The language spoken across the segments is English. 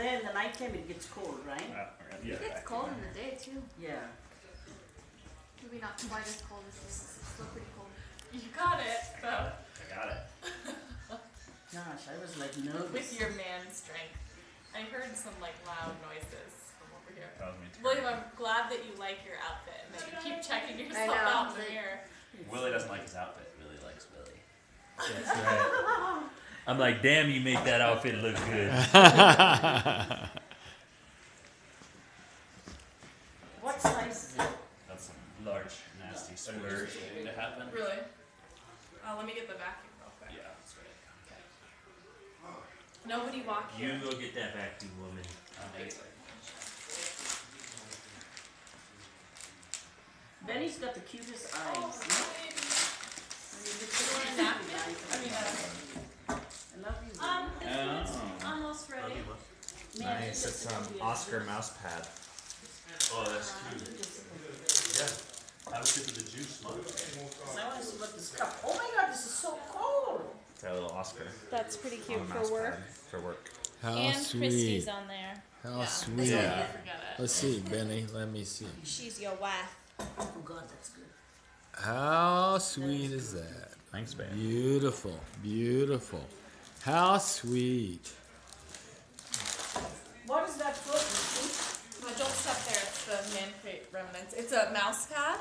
over there in the nighttime it gets cold, right? Uh, yeah. It gets cold in the day too. Yeah. Maybe not quite as cold as this. It's still pretty cold. You got it, though, I got it. Gosh, I was like nervous. with your man strength. I heard some like loud noises from over here. That was me too. William, I'm glad that you like your outfit and that you keep checking yourself know, out in it's the like- mirror. Willie doesn't like his outfit. Willie likes Willie. That's right. I'm like, damn, you make that outfit look good. What size is it? That's some large, nasty splurge waiting to happen. Really? Uh, let me get the vacuum real quick. Yeah, that's right. Nobody walk You here. go get that vacuum woman. Okay. Benny's got the cutest Oh, eyes. no? baby. I mean, it's You want a so napkin? cute. I mean, uh, I love you. um, Benny. it's, Oh. it's almost ready. Man, Nice. you It's just- um Oscar mouse pad. Oh, that's cute. Yeah. Have a sip of the juice, man. I want to see what this cup. Oh my God, this is so cold. Got a little Oscar That's pretty on cute a for work. pad for work. How and sweet. Christy's on there. How Yeah. sweet. Yeah. Let's see, Benny. Let me see. She's your wife. Oh God, that's good. How sweet is that? Thanks, man. Beautiful. Beautiful. How sweet. What is that for? Lucy? No, don't step there. It's the man crate remnants. It's a mouse pad.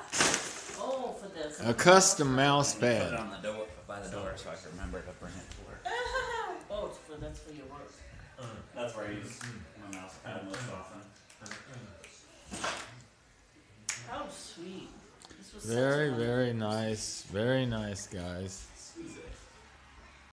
Oh, for this. A custom mouse Put it pad. on the door, by the door, so I can remember to bring it to her. Oh, it's for that's for your work. Mm-hmm. That's where I use my mouse pad most often. How sweet. This was such Very, very nice. Very nice, guys.